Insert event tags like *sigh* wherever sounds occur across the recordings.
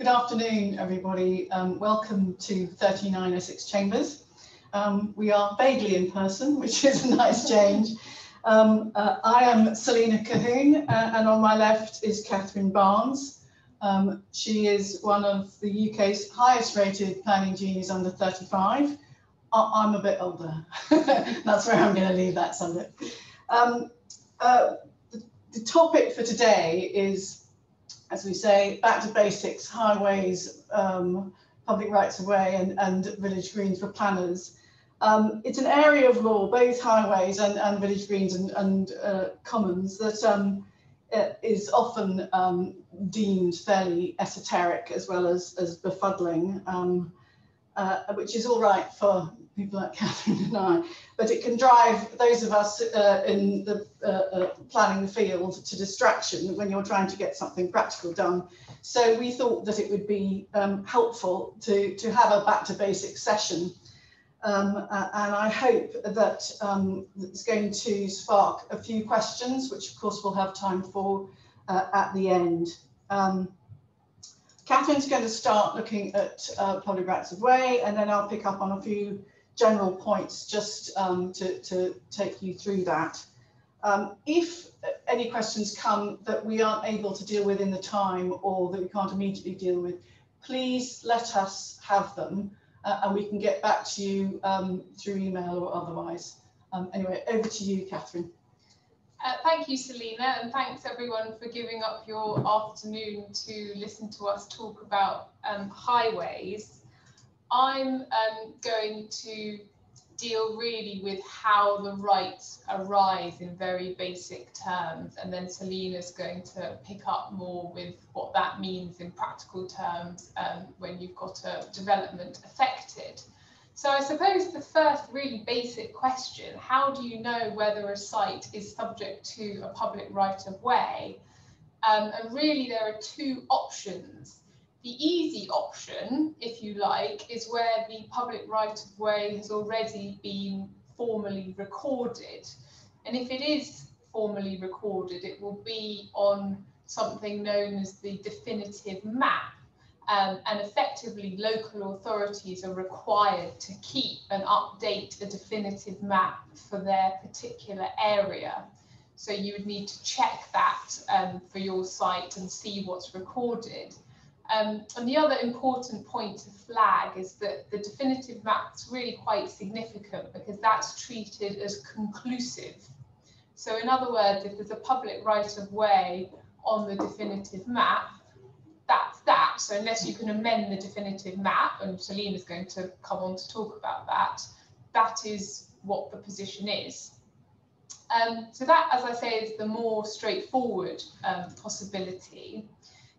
Good afternoon, everybody. Um, welcome to 39 Essex Chambers. Um, we are vaguely in person, which is a nice change. Um, uh, I am Celina Colquhoun, uh, and on my left is Katherine Barnes. Um, she is one of the UK's highest rated planning genies under 35. I am a bit older. *laughs* That's where I'm going to leave that subject. Um, uh, the topic for today is as we say, back to basics, highways, um, public rights of way and, and village greens for planners. Um, it's an area of law, both highways and, and village greens and, and uh, commons, that um, uh, is often um, deemed fairly esoteric as well as, as befuddling, um, uh, which is all right for people like *laughs* Katherine and I, but it can drive those of us uh, in the uh, uh, planning field to distraction when you're trying to get something practical done. So we thought that it would be um, helpful to, to have a back to basics session. Um, and I hope that um, it's going to spark a few questions, which of course we'll have time for uh, at the end. Um, Katherine's going to start looking at uh, of way, and then I'll pick up on a few general points just um, to, to take you through that. Um, if any questions come that we aren't able to deal with in the time or that we can't immediately deal with, please let us have them uh, and we can get back to you um, through email or otherwise. Um, anyway, over to you, Katherine. Uh, thank you, Celina, and thanks everyone for giving up your afternoon to listen to us talk about um, highways. I'm um, going to deal really with how the rights arise in very basic terms, and then Celina's going to pick up more with what that means in practical terms um, when you've got a development affected. So I suppose the first really basic question, how do you know whether a site is subject to a public right of way? Um, and really there are two options the easy option, if you like, is where the public right of way has already been formally recorded. And if it is formally recorded, it will be on something known as the definitive map. Um, and effectively, local authorities are required to keep and update a definitive map for their particular area. So you would need to check that um, for your site and see what's recorded. Um, and the other important point to flag is that the definitive map is really quite significant because that's treated as conclusive. So in other words, if there's a public right of way on the definitive map, that's that. So unless you can amend the definitive map, and Celina is going to come on to talk about that, that is what the position is. Um, so that, as I say, is the more straightforward um, possibility.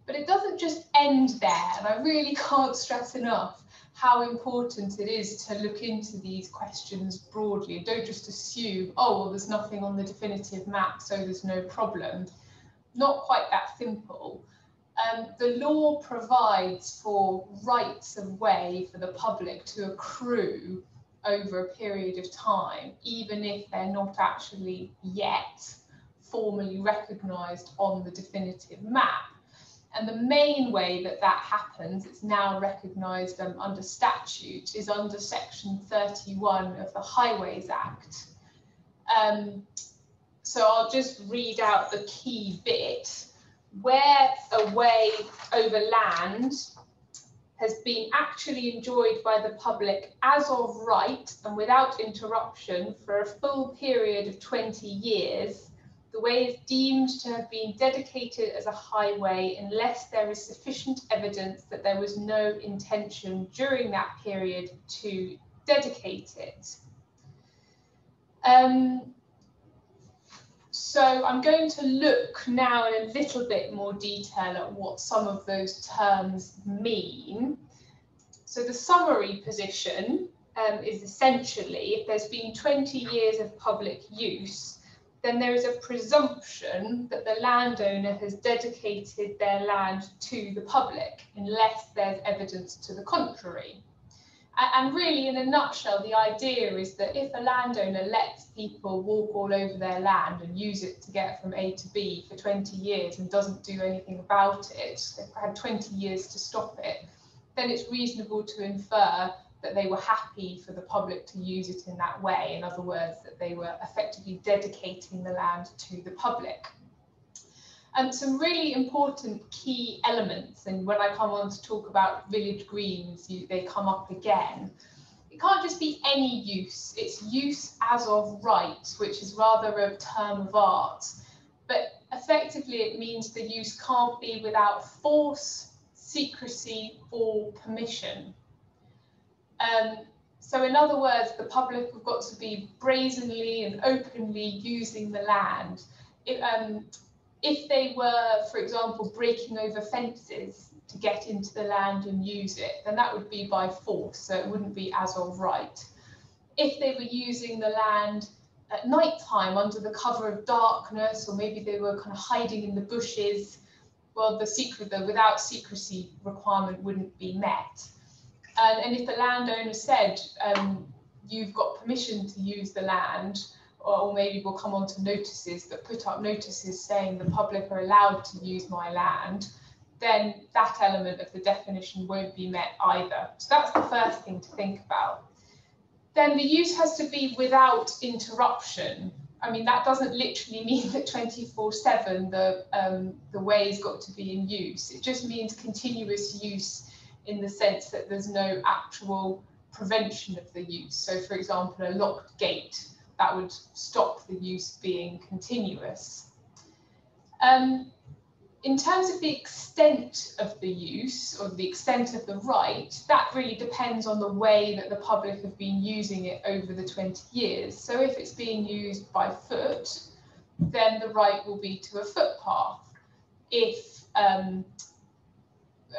But it doesn't just end there, and I really *laughs* can't stress enough how important it is to look into these questions broadly. Don't just assume, oh, well, there's nothing on the definitive map, so there's no problem. Not quite that simple. Um, the law provides for rights of way for the public to accrue over a period of time, even if they're not actually yet formally recognised on the definitive map. And the main way that that happens, it's now recognised um, under statute, is under section 31 of the Highways Act. Um, so I'll just read out the key bit. Where a way over land has been actually enjoyed by the public as of right and without interruption for a full period of 20 years, the way is deemed to have been dedicated as a highway unless there is sufficient evidence that there was no intention during that period to dedicate it. Um, so I'm going to look now in a little bit more detail at what some of those terms mean. So the summary position um, is essentially if there's been 20 years of public use, then there is a presumption that the landowner has dedicated their land to the public unless there's evidence to the contrary. And really, in a nutshell, the idea is that if a landowner lets people walk all over their land and use it to get from A to B for 20 years and doesn't do anything about it, they've had 20 years to stop it, then it's reasonable to infer that they were happy for the public to use it in that way. In other words, that they were effectively dedicating the land to the public. And some really important key elements, and when I come on to talk about village greens, you, they come up again. It can't just be any use, it's use as of right, which is rather a term of art. But effectively, it means the use can't be without force, secrecy, or permission. Um, so in other words, the public have got to be brazenly and openly using the land. It, um, if they were, for example, breaking over fences to get into the land and use it, then that would be by force, so it wouldn't be as of right. If they were using the land at night time under the cover of darkness, or maybe they were kind of hiding in the bushes, well, the secret, the without secrecy requirement wouldn't be met. And, and if the landowner said, um, you've got permission to use the land, or maybe we'll come on to notices that put up notices saying the public are allowed to use my land, then that element of the definition won't be met either. So that's the first thing to think about. Then the use has to be without interruption. I mean, that doesn't literally *laughs* mean that 24-7 the, um, the way's got to be in use. It just means continuous use in the sense that there's no actual prevention of the use. So for example, a locked gate that would stop the use being continuous. Um, in terms of the extent of the use or the extent of the right, that really depends on the way that the public have been using it over the 20 years. So if it's being used by foot, then the right will be to a footpath. If um,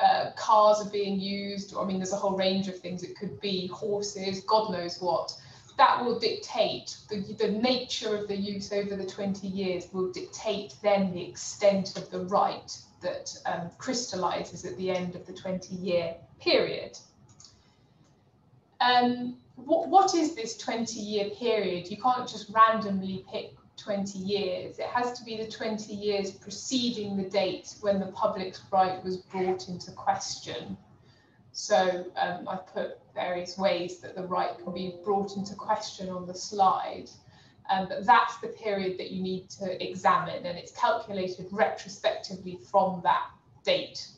uh, cars are being used, or I mean, there's a whole range of things. It could be horses, God knows what that will dictate the, the nature of the use over the 20 years will dictate then the extent of the right that um, crystallizes at the end of the 20 year period. Um, what, what is this 20 year period? You can't just randomly pick 20 years. It has to be the 20 years preceding the date when the public's right was brought into question. So um, I put various ways that the right can be brought into question on the slide. Um, but that's the period that you need to examine and it's calculated retrospectively from that date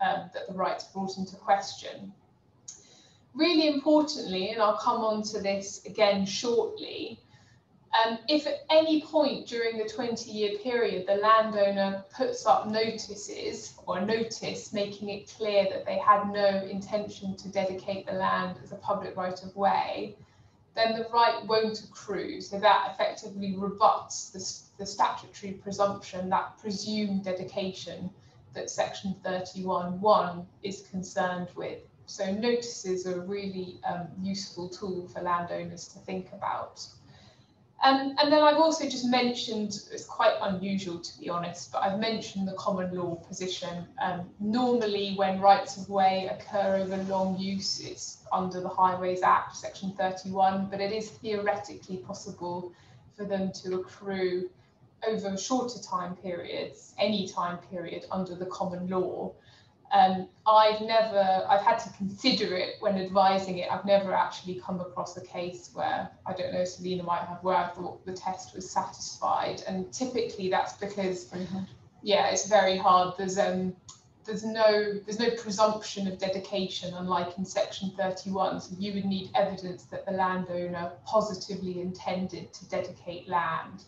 um, that the right's brought into question. Really importantly, and I'll come on to this again shortly, um, if at any point during the 20 year period the landowner puts up notices or a notice making it clear that they had no intention to dedicate the land as a public right of way, then the right won't accrue. So that effectively rebuts the, the statutory presumption, that presumed dedication that section 31.1 is concerned with. So notices are a really um, useful tool for landowners to think about. Um, and then I've also just mentioned, it's quite unusual to be honest, but I've mentioned the common law position. Um, normally when rights of way occur over long use, it's under the Highways Act, section 31, but it is theoretically possible for them to accrue over shorter time periods, any time period under the common law. Um, I've never, I've had to consider it when advising it. I've never actually come across a case where, I don't know, Celina might have, where I thought the test was satisfied. And typically that's because, yeah, it's very hard. There's, um, there's no, there's no presumption of dedication, unlike in section 31. So you would need evidence that the landowner positively intended to dedicate land.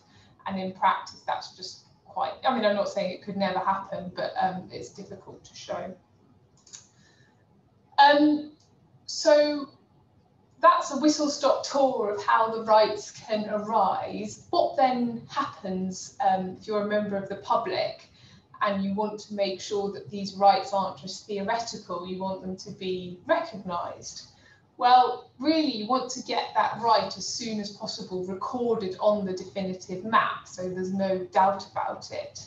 And in practice, that's just quite, I mean, I'm not saying it could never happen, but um, it's difficult to show. Um, so that's a whistle-stop tour of how the rights can arise. What then happens um, if you're a member of the public and you want to make sure that these rights aren't just theoretical, you want them to be recognised? Well, really, you want to get that right as soon as possible, recorded on the definitive map, so there's no doubt about it.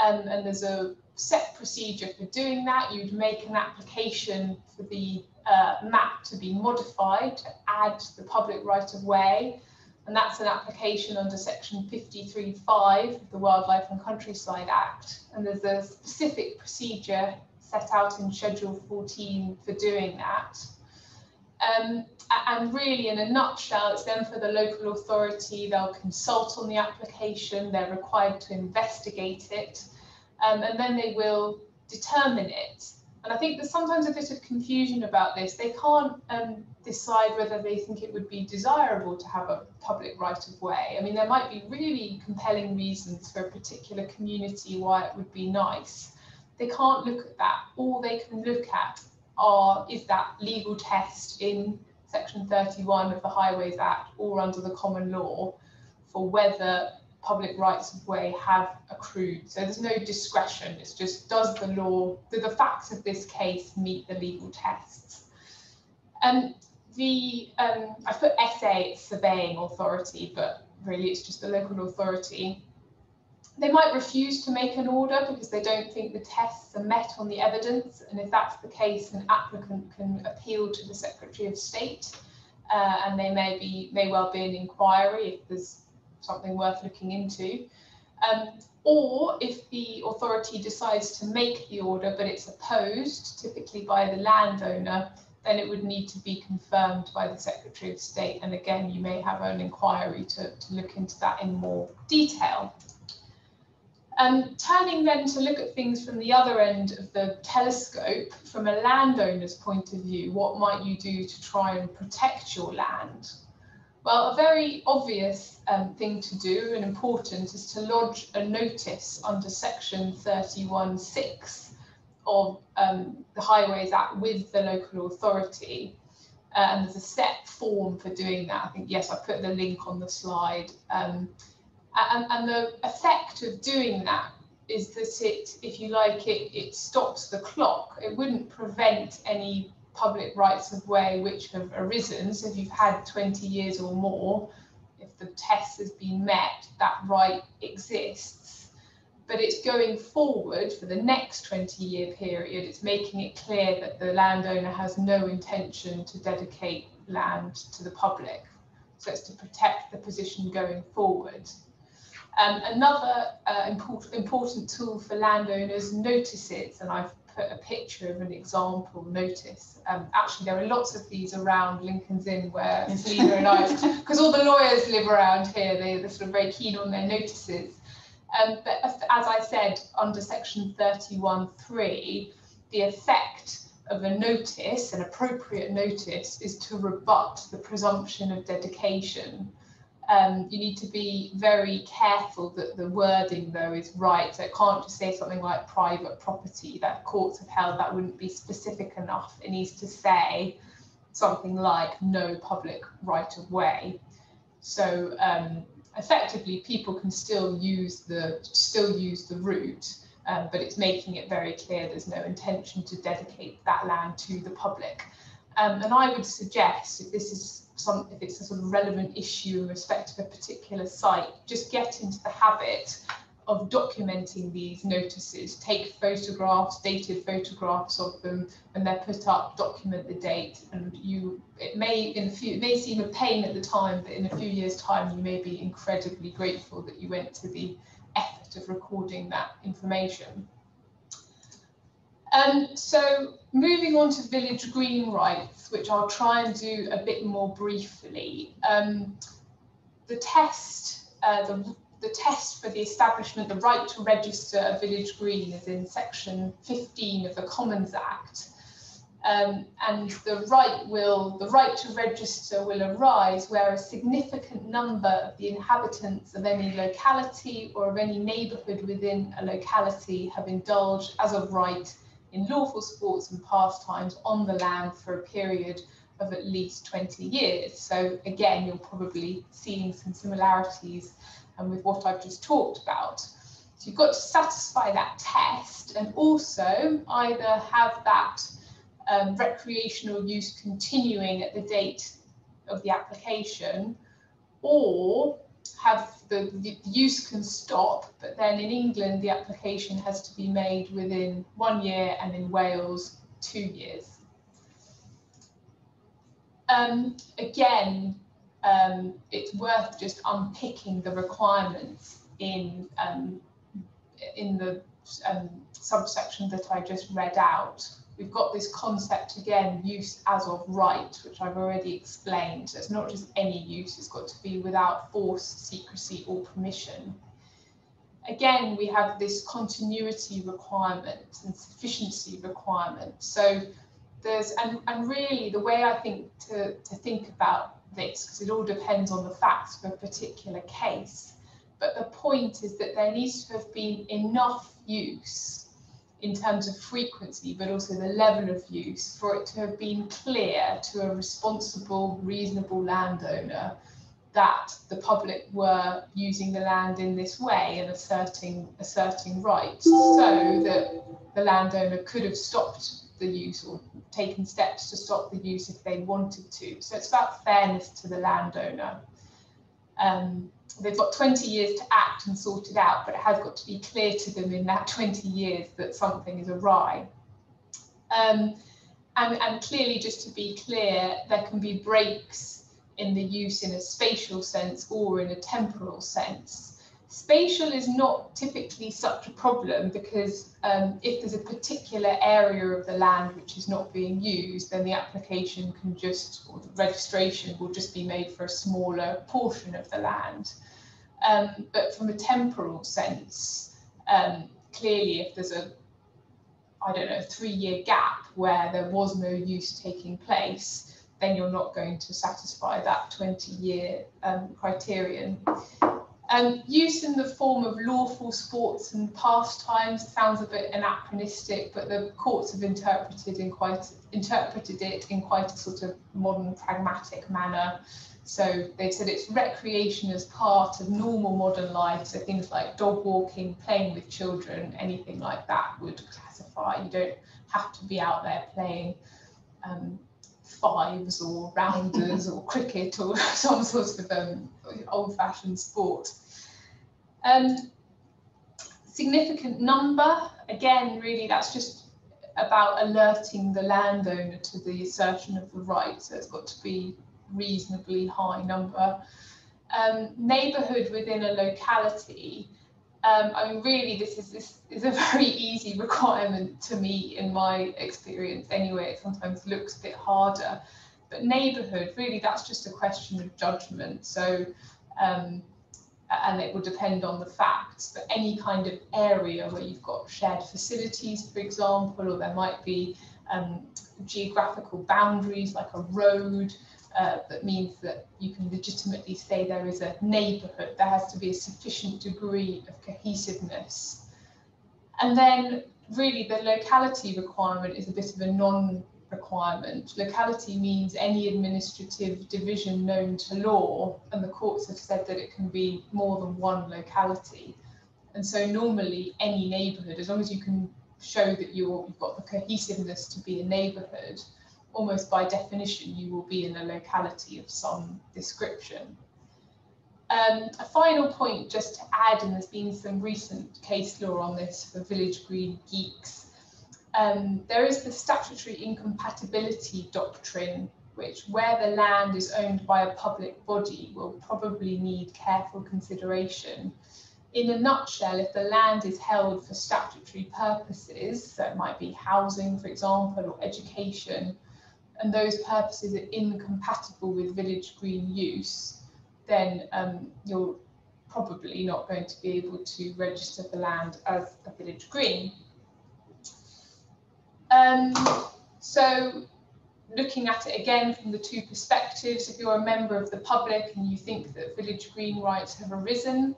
Um, and there's a set procedure for doing that. You'd make an application for the uh, map to be modified to add the public right of way. And that's an application under section 53.5 of the Wildlife and Countryside Act. And there's a specific procedure set out in Schedule 14 for doing that. Um, and really, in a nutshell, it's then for the local authority, they'll consult on the application, they're required to investigate it, um, and then they will determine it. And I think there's sometimes a bit of confusion about this. They can't um, decide whether they think it would be desirable to have a public right of way. I mean, there might be really compelling reasons for a particular community why it would be nice. They can't look at that. All they can look at are is that legal test in section 31 of the Highways Act or under the common law for whether public rights of way have accrued. So there's no discretion. It's just does the law, do the facts of this case meet the legal tests? And the um, I put SA, it's surveying authority, but really it's just the local authority. They might refuse to make an order because they don't think the tests are met on the evidence. And if that's the case, an applicant can appeal to the Secretary of State uh, and they may be may well be an inquiry if there's something worth looking into. Um, or if the authority decides to make the order but it's opposed, typically by the landowner, then it would need to be confirmed by the Secretary of State. And again, you may have an inquiry to, to look into that in more detail. Um, turning then to look at things from the other end of the telescope, from a landowner's point of view, what might you do to try and protect your land? Well, a very obvious um, thing to do and important is to lodge a notice under section 31.6 of um, the Highways Act with the local authority. Uh, and there's a set form for doing that. I think, yes, I put the link on the slide. Um, and, and the effect of doing that is that it, if you like, it, it stops the clock. It wouldn't prevent any public rights of way which have arisen. So if you've had 20 years or more, if the test has been met, that right exists. But it's going forward for the next 20 year period, it's making it clear that the landowner has no intention to dedicate land to the public. So it's to protect the position going forward. Um, another uh, import, important tool for landowners, notices, and I've put a picture of an example notice. Um, actually, there are lots of these around Lincoln's Inn where Celina and I, *laughs* because all the lawyers live around here, they, are sort of very keen on their notices. Um, but as I said, under section 31.3, the effect of a notice, an appropriate notice, is to rebut the presumption of dedication um, you need to be very careful that the wording though is right. So it can't just say something like private property that courts have held that wouldn't be specific enough. It needs to say something like no public right of way. So um, effectively people can still use the still use the route, um, but it's making it very clear there's no intention to dedicate that land to the public. Um, and I would suggest if this is some if it's a sort of relevant issue in respect of a particular site, just get into the habit of documenting these notices. Take photographs, dated photographs of them, and they're put up. Document the date, and you. It may in a few. It may seem a pain at the time, but in a few years' time, you may be incredibly grateful that you went to the effort of recording that information. Um, so moving on to village green rights, which I'll try and do a bit more briefly. Um, the test, uh, the, the test for the establishment, the right to register a village green is in section 15 of the Commons Act. Um, and the right will, the right to register will arise where a significant number of the inhabitants of any locality or of any neighbourhood within a locality have indulged as of right in lawful sports and pastimes on the land for a period of at least 20 years. So again, you're probably seeing some similarities um, with what I've just talked about. So you've got to satisfy that test and also either have that um, recreational use continuing at the date of the application or have the, the use can stop, but then in England the application has to be made within one year, and in Wales two years. Um, again, um, it's worth just unpicking the requirements in um, in the um, subsection that I just read out. We've got this concept again, use as of right, which I've already explained. So it's not just any use, it's got to be without force, secrecy or permission. Again, we have this continuity requirement and sufficiency requirement. So there's, and, and really the way I think to, to think about this, because it all depends on the facts of a particular case, but the point is that there needs to have been enough use in terms of frequency, but also the level of use for it to have been clear to a responsible, reasonable landowner that the public were using the land in this way and asserting asserting rights so that the landowner could have stopped the use or taken steps to stop the use if they wanted to. So it's about fairness to the landowner. Um, they've got 20 years to act and sort it out, but it has got to be clear to them in that 20 years that something is awry. Um, and, and clearly, just to be clear, there can be breaks in the use in a spatial sense or in a temporal sense. Spatial is not typically such a problem because um, if there's a particular area of the land which is not being used, then the application can just, or the registration will just be made for a smaller portion of the land. Um, but from a temporal sense, um, clearly if there's a, I don't know, three year gap where there was no use taking place, then you're not going to satisfy that 20 year um, criterion. Um, use in the form of lawful sports and pastimes sounds a bit anachronistic, but the courts have interpreted in quite interpreted it in quite a sort of modern pragmatic manner. So they said it's recreation as part of normal modern life. So things like dog walking, playing with children, anything like that would classify. You don't have to be out there playing um, fives or rounders or cricket or *laughs* some sort of um, old-fashioned sport. Um, significant number, again, really that's just about alerting the landowner to the assertion of the right, so it's got to be reasonably high number. Um, neighbourhood within a locality, um, I mean, really, this is this is a *laughs* very easy requirement to me in my experience. Anyway, it sometimes looks a bit harder, but neighbourhood, really, that's just a question of judgment. So, um, and it will depend on the facts. But any kind of area where you've got shared facilities, for example, or there might be um, geographical boundaries like a road uh, that means that you can legitimately say there is a neighbourhood. There has to be a sufficient degree of cohesiveness. And then really the locality requirement is a bit of a non-requirement. Locality means any administrative division known to law, and the courts have said that it can be more than one locality. And so normally any neighbourhood, as long as you can show that you've got the cohesiveness to be a neighbourhood, almost by definition, you will be in a locality of some description. Um, a final point just to add, and there's been some recent case law on this for village green geeks. Um, there is the statutory incompatibility doctrine, which where the land is owned by a public body will probably need careful consideration. In a nutshell, if the land is held for statutory purposes, so it might be housing, for example, or education, and those purposes are incompatible with village green use, then um, you're probably not going to be able to register the land as a village green. Um, so looking at it again from the two perspectives, if you're a member of the public and you think that village green rights have arisen,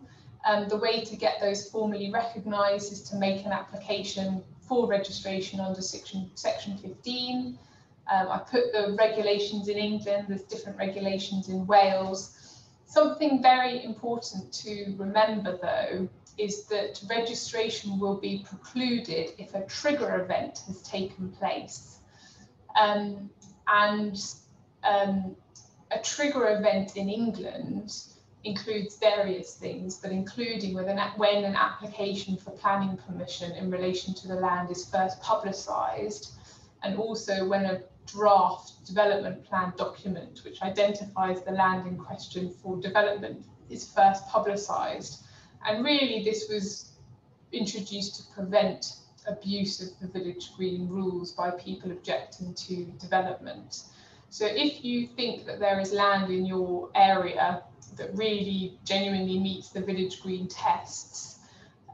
um, the way to get those formally recognised is to make an application for registration under section, section 15 um, I put the regulations in England, there's different regulations in Wales. Something very important to remember though is that registration will be precluded if a trigger event has taken place. Um, and um, a trigger event in England includes various things, but including when an, when an application for planning permission in relation to the land is first publicised, and also when a draft development plan document which identifies the land in question for development is first publicised. And really this was introduced to prevent abuse of the village green rules by people objecting to development. So if you think that there is land in your area that really genuinely meets the village green tests,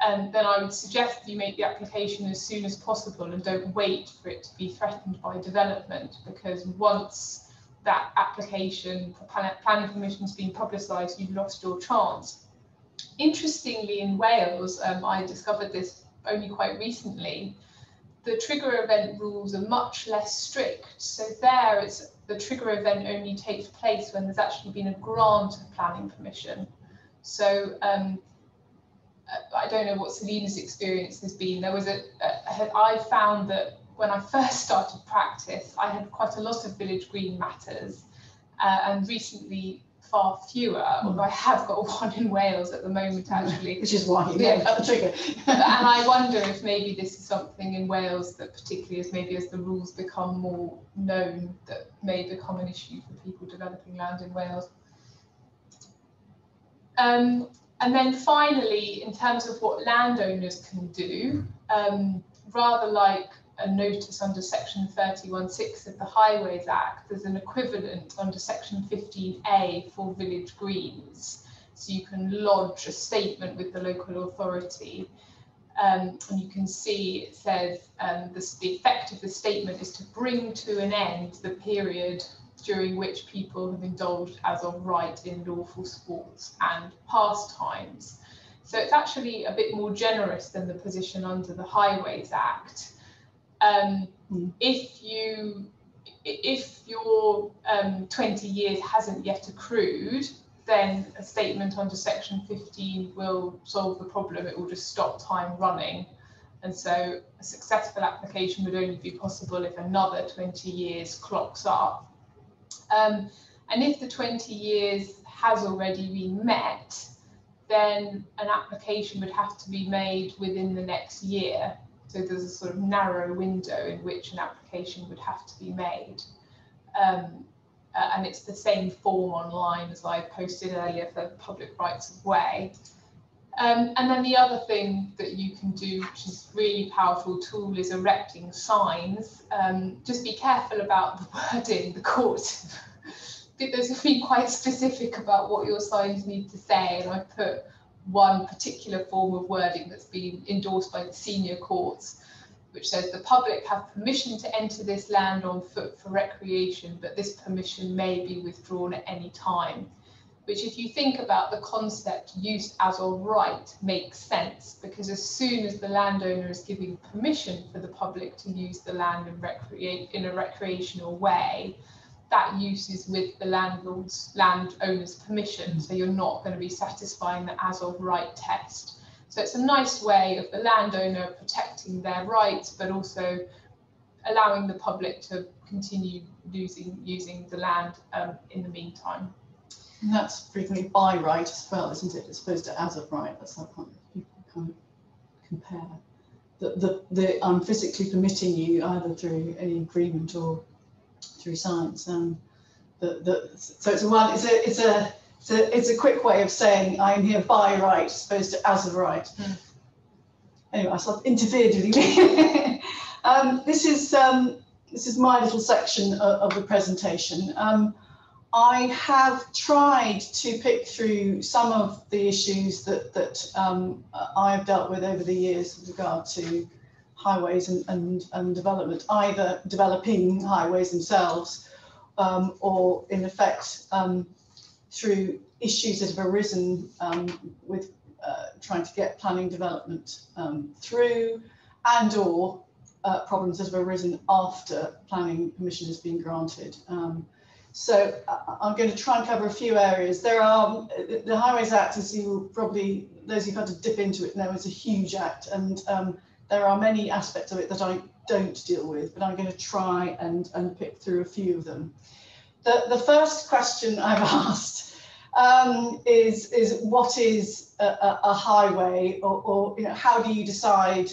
um, then I would suggest you make the application as soon as possible and don't wait for it to be threatened by development because once that application for planning permission has been publicised, you've lost your chance. Interestingly, in Wales, um, I discovered this only quite recently, the trigger event rules are much less strict. So there, it's the trigger event only takes place when there's actually been a grant of planning permission. So um, I don't know what Celina's experience has been. There was a, a, I found that when I *laughs* first started practice, I had quite a lot of village green matters. Uh, and recently far fewer, mm. although I have got *laughs* one in Wales at the moment actually. Which is why yeah. got the trigger. and I *laughs* wonder if maybe this is something in Wales that particularly as maybe as the rules become more known that may become an issue for people developing land in Wales. Um, and then finally, in terms of what landowners can do, um, rather like a notice under section 316 of the Highways Act, there's an equivalent under section 15A for village greens. So you can lodge a statement with the local authority. Um, and you can see it says um, this, the effect of the statement is to bring to an end the period during which people have indulged as of right in lawful sports and pastimes. So it's actually a bit more generous than the position under the Highways Act. Um, mm. If you if your um, 20 years hasn't yet accrued, then a statement under section 15 will solve the problem. It will just stop time running. And so a successful application would only be possible if another 20 years clocks up. Um, and if the 20 years has already been met, then an application would have to be made within the next year. So there's a sort of narrow window in which an application would have to be made. Um, uh, and it's the same form online as I posted earlier for public rights of way. Um, and then the other thing that you can do, which is really powerful tool, is erecting signs. Um, just be careful about the *laughs* wording, the court. *laughs* There's been quite specific about what your signs need to say, and I put one particular form of wording that's been endorsed by the senior courts, which says the public have permission to enter this land on foot for recreation, but this permission may be withdrawn at any time. Which, if you think about the concept use as a right, makes sense because as soon as the landowner is giving permission for the public to use the land and recreate in a recreational way, that use is with the landlord's landowner's permission. So you're not going to be satisfying the as of right test. So it's a nice way of the landowner protecting their rights, but also allowing the public to continue using using the land um, in the meantime. And that's frequently by right as well, isn't it? As opposed to as of right. That's how people kind of compare. The, the, the I'm physically permitting you either through an agreement or through science. Um, the, the, so it's a one. It's a it's a it's a it's a quick way of saying I'm here by right as opposed to as of right. Mm. Anyway, I sort of interfered with you. *laughs* um, this is um, this is my little section of, of the presentation. Um, I have tried to pick through some of the issues that that um, I've dealt with over the years with regard to highways and, and, and development, either developing highways themselves um, or in effect um, through issues that have arisen um, with uh, trying to get planning development um, through and or uh, problems that have arisen after planning permission has been granted. Um, so uh, I'm going to try and cover a few areas. There are the Highways Act, as you probably those who've had to dip into it know, is a huge act, and um, there are many aspects of it that I don't deal with, but I'm going to try and, and pick through a few of them. The, the first question I've *laughs* asked um, is is what is a, a, highway, or, or, you know how do you decide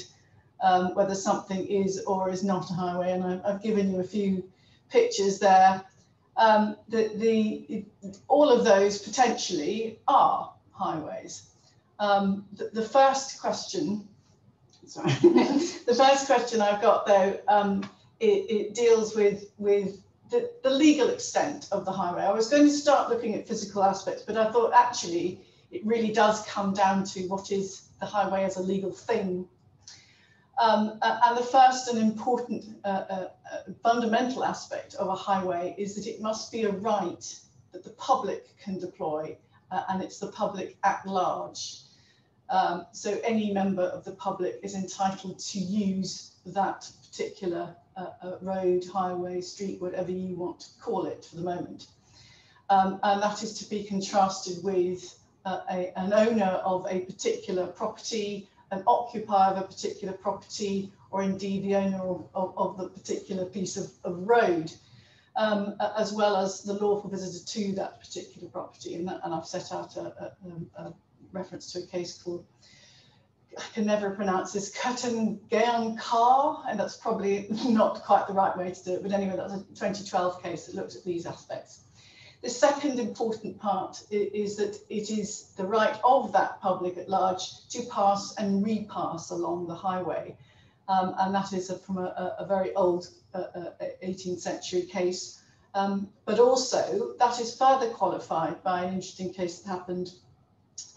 um, whether something is or is not a highway? And I, have given you a few pictures there. Um, the, the all of those potentially are highways. Um, the, the, first question, sorry, *laughs* the first question I've got though, um, it, it deals with with the, the legal extent of the highway. I was going to start looking at physical aspects, but I thought actually it really does come down to what is the highway as a legal thing. Um, and the first and important uh, uh, fundamental aspect of a highway is that it must be a right that the public can deploy uh, and it's the public at large. Um, so any member of the public is entitled to use that particular a, road, highway, street, whatever you want to call it for the moment. Um, and that is to be contrasted with uh, a, an owner of a particular property, an occupier of a particular property, or indeed the owner of, of, of the particular piece of, of road, um, as well as the lawful visitor to that particular property. And, that, and I've set out a, a, a reference to a case called I can never pronounce this Kurten Car, and that's probably not quite the right way to do it. But anyway, that's a 2012 case that looked at these aspects. The second important part is that it is the right of that public at large to pass and repass along the highway. Um, and that is a, from a, a, very old uh, uh, 18th century case. Um, but also that is further qualified by an interesting case that happened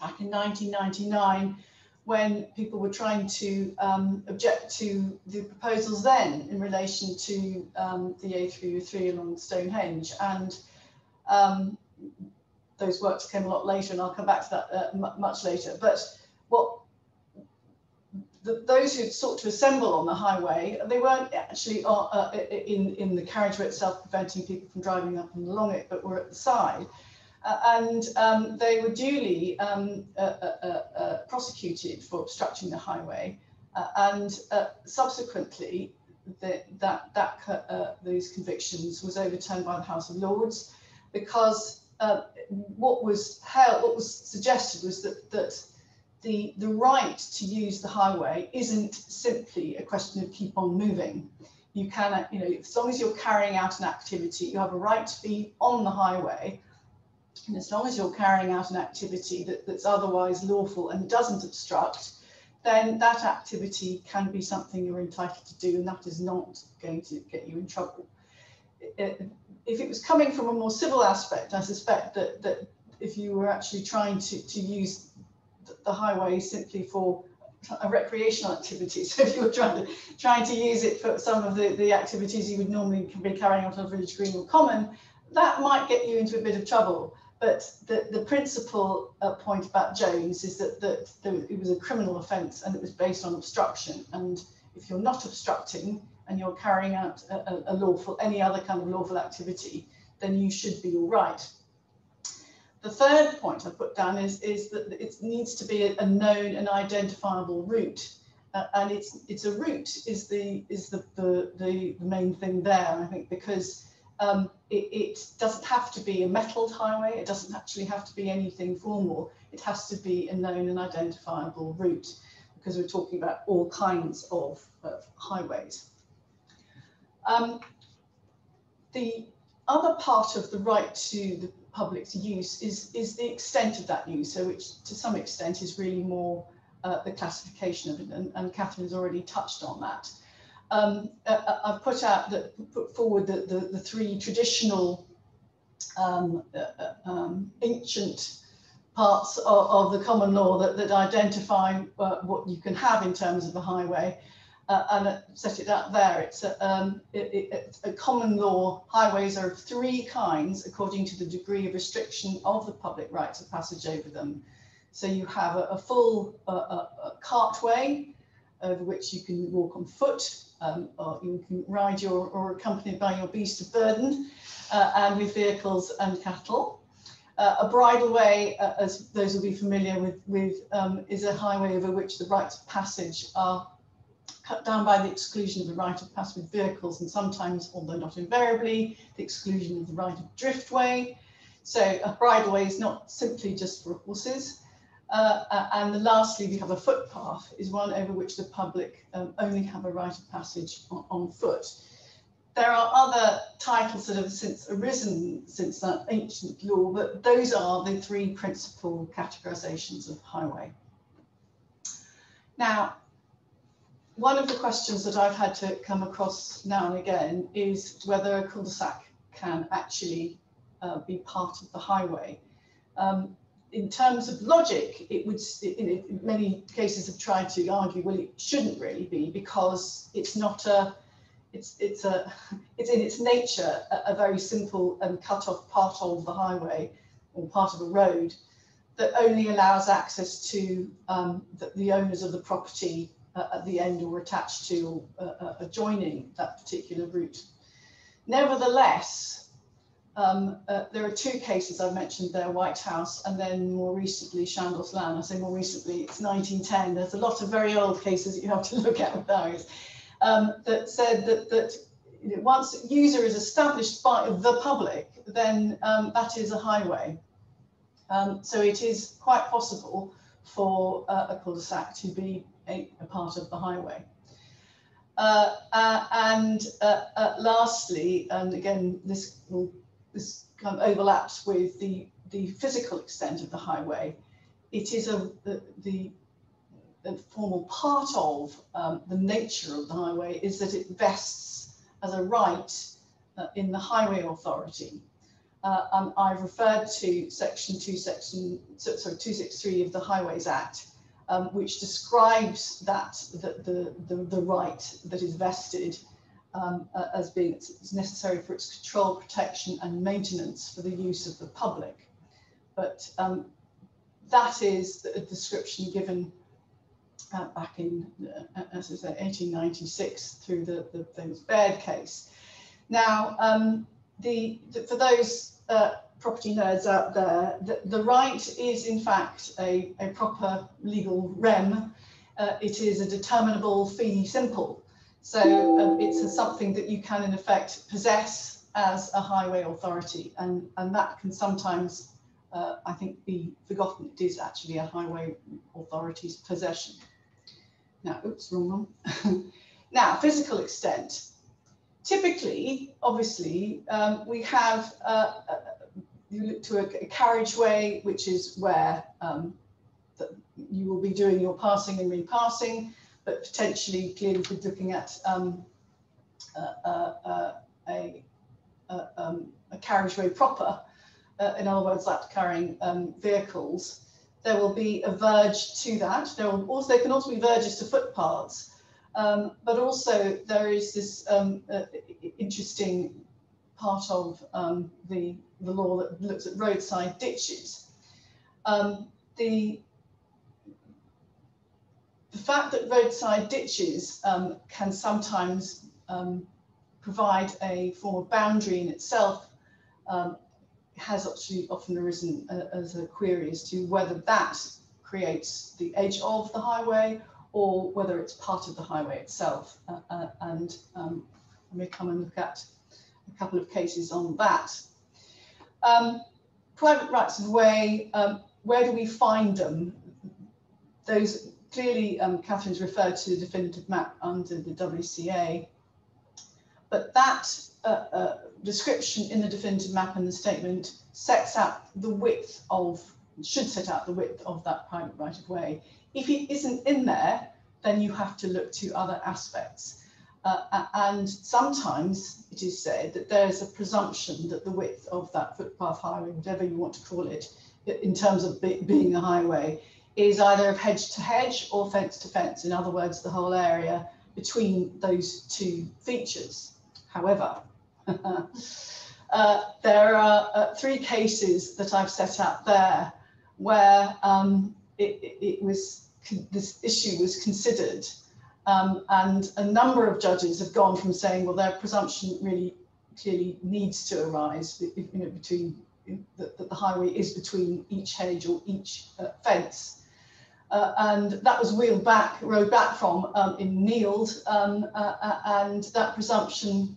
back in 1999 when people were trying to um, object to the proposals then in relation to um, the A303 along Stonehenge. And um, those works came a lot later, and I'll come back to that uh, much later. But what the, those who sought to assemble on the highway, they weren't actually uh, uh in, in the carriageway itself preventing people from driving up and along it, but were at the side. Uh, and um, they were duly um, uh, uh, uh, prosecuted for obstructing the highway. and subsequently, the, that, that those convictions was overturned by the House of Lords because what was held, what was suggested was that that the, the right to use the highway isn't simply a question of keep on moving. You can, uh, you know, as long as you're carrying out an activity, you have a right to be on the highway and as long as you're carrying out an activity that, that's otherwise lawful and doesn't obstruct, then that activity can be something you're entitled to do, and that is not going to get you in trouble. If it was coming from a more civil aspect, I suspect that, that if you were actually trying to, to use the highway simply for a recreational activity. *laughs* So if you were trying to trying to use it for some of the, the activities you would normally be carrying out on a village green or common, that might get you into a bit of trouble. But the, the principal uh, point about Jones is that, that it was a criminal offence and it was based on obstruction. And if you're not obstructing and you're carrying out a, a, lawful, any other kind of lawful activity, then you should be all right. The third point I put down is, is that it needs to be a, known and identifiable route. Uh, and it's it's a route is the is the, the the main thing there. I think because um, it, it, doesn't have to be a metalled highway. It doesn't actually have to be anything formal. It has to be a known and identifiable route because we're talking about all kinds of, of highways. Um, the other part of the right to the public's use is, is the extent of that use, so which to some extent is really more uh, the classification of it, and, and Katherine has already touched on that um, uh, uh, I've put out that put forward the, the, the three traditional um, uh, uh, um, ancient parts of, of, the common law that, that identify uh, what you can have in terms of a highway. Uh, and set it out there. It's a, um, it, it, a, common law. Highways are of three kinds according to the degree of restriction of the public rights of passage over them. So you have a, a full a, a cartway over which you can walk on foot, um, or you can ride your or accompanied by your beast of burden uh, and with vehicles and cattle. Uh, a bridleway, uh, as those will be familiar with, with um, is a highway over which the rights of passage are cut down by the exclusion of the right of pass with vehicles and sometimes, although not invariably, the exclusion of the right of driftway. So a bridleway is not simply just for horses. Uh, and lastly, we have a footpath, is one over which the public um, only have a right of passage on, on, foot. There are other titles that have since arisen since that ancient law, but those are the three principal categorizations of highway. Now, one of the questions that I've had to come across now and again is whether a cul-de-sac can actually uh, be part of the highway. Um, in terms of logic, it would, in, many cases have tried to argue, well, it shouldn't really be because it's not a, it's, it's a, *laughs* it's in its nature a, a very simple and cut off part of the highway or part of a road that only allows access to um, the, the, owners of the property uh, at the end or attached to uh, uh, adjoining that particular route. Nevertheless, um, uh, there are two cases I've mentioned there, White House, and then more recently Chandos Land. I say more recently, it's 1910. There's a lot of very old cases that you have to *laughs* look at with those um, that said that, that you know, once user is established by the public, then um, that is a highway. Um, so it is quite possible for uh, a cul-de-sac to be a, a, part of the highway. Uh, uh, and uh, uh, lastly, and again, this will this kind of overlaps with the, the physical extent of the highway. It is a, the, the, the formal part of um, the nature of the highway is that it vests as a right uh, in the highway authority. Uh, and I've referred to section two, section, sorry, 263 of the Highways Act, um, which describes that, the, the, the, the right that is vested um, uh, as being necessary for its control, protection and maintenance for the use of the public. But um, that is a description given uh, back in, uh, as I say, 1896 through the, the famous Baird case. Now, um, the, the, for those uh, property nerds out there, the, the right is in fact a, a proper legal rem. Uh, it is a determinable fee simple. So um, it's a, something that you can in effect possess as a highway authority and, and that can sometimes, uh, I think, be forgotten. It is actually a highway authority's possession. Now, oops, wrong one. *laughs* now, physical extent. Typically, obviously, um, we have, uh, uh, you look to a, a, carriageway, which is where um, you will be doing your passing and repassing but potentially clearly looking at um, uh, uh, a, um, a, carriageway proper, uh, in other words, that carrying um, vehicles. There will be a verge to that. There will also there can also be verges to footpaths, um, but also there is this um, uh, interesting part of the the law that looks at roadside ditches. Um, the the fact that roadside ditches um, can sometimes um, provide a form of boundary in itself um, has actually often arisen uh, as a query as to whether that creates the edge of the highway or whether it's part of the highway itself. Uh, uh, and um, come and look at a couple of cases on that. Um, private rights of way, um, where do we find them? Those clearly um, Katherine's referred to the definitive map under the WCA, but that uh, uh, description in the definitive map and the statement sets out the width of, should set out the width of that private right of way. If it isn't in there, then you have to look to other aspects. Uh, and sometimes it is said that there's a presumption that the width of that footpath highway, whatever you want to call it, in terms of be being a highway, is either of hedge to hedge or fence to fence. In other words, the whole area between those two features. However, *laughs* uh, there are uh, three cases that I've set out there where um, it, it, was this issue was considered, um, and a number of judges have gone from saying, well, their presumption really clearly needs to arise you know, between that the, highway is between each hedge or each uh, fence uh, and that was wheeled back, rode back from um, in Neild, um, uh, uh, and that presumption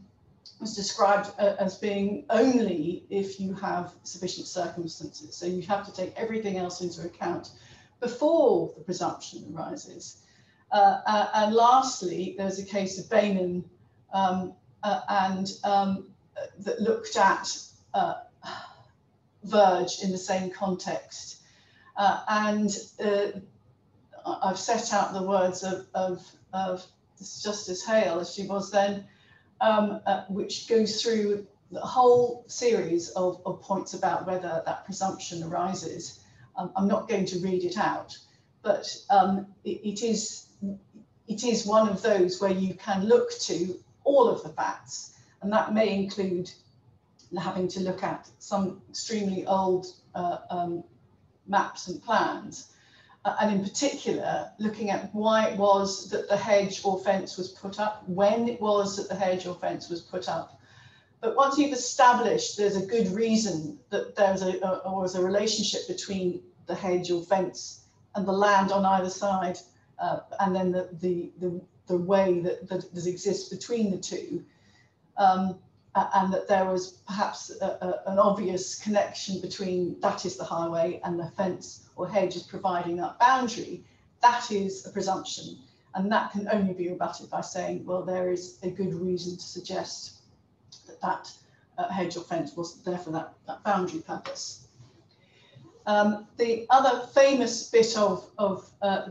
was described uh, as being only if you have sufficient circumstances. So you have to take everything else into account before the presumption arises. Uh, uh, and lastly, there's a case of Beynon um, uh, and um, that looked at uh, Verge in the same context. And I've set out the words of, of, of Justice Hale, as she was then, um, uh, which goes through the whole series of, of points about whether that presumption arises. Um, I'm not going to read it out, but um, it, it is it is one of those where you can look to all of the facts, and that may include having to look at some extremely old uh, um, maps and plans uh, and in particular looking at why it was that the hedge or fence was put up, when it was that the hedge or fence was put up. But once you've established there's a good reason that there's a, a or was a relationship between the hedge or fence and the land on either side, uh, and then the, the, the, the way that, that, exists between the two, um, and that there was perhaps a, a, an obvious connection between that is the highway and the fence or hedge is providing that boundary, that is a presumption. And that can only be rebutted by saying, well, there is a good reason to suggest that that uh, hedge or fence was there for that, that boundary purpose. Um, the other famous bit of, of uh,